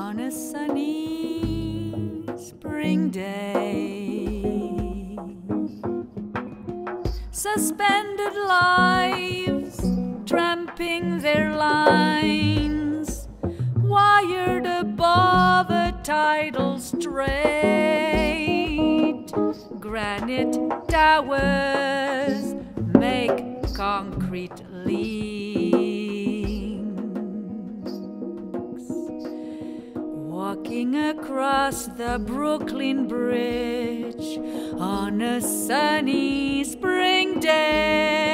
on a sunny spring day. Suspended lives, tramping their lines, wired above a tidal strait. Granite towers make concrete leaves. Across the Brooklyn Bridge on a sunny spring day,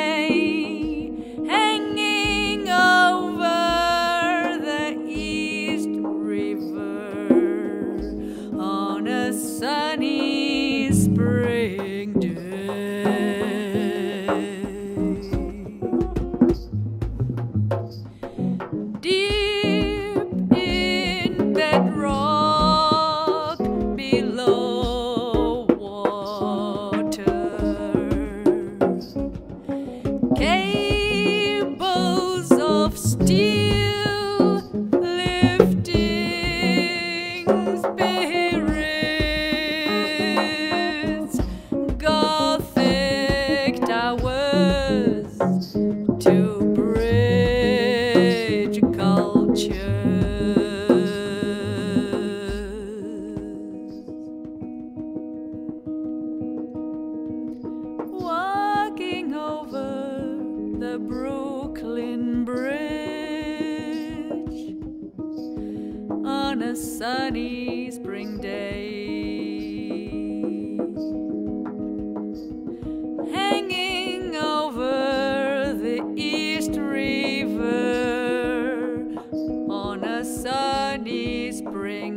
Brooklyn Bridge on a sunny spring day. Hanging over the East River on a sunny spring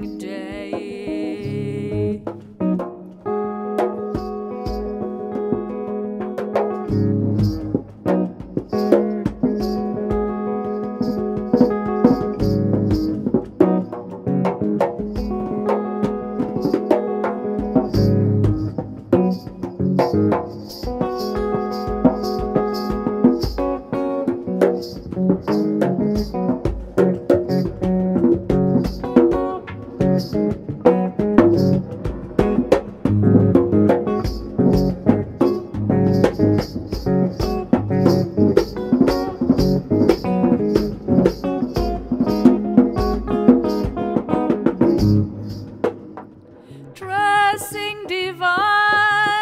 Dressing device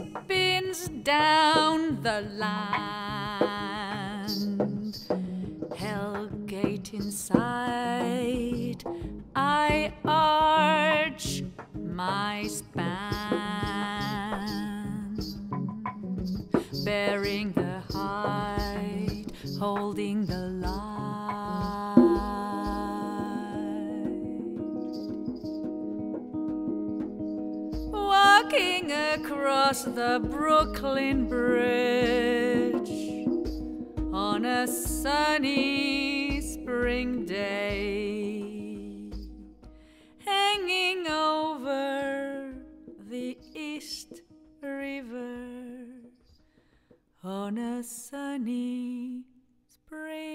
spins down the land. Hellgate inside, I arch my span, bearing the height, holding the Walking across the Brooklyn Bridge on a sunny spring day, hanging over the East River on a sunny spring.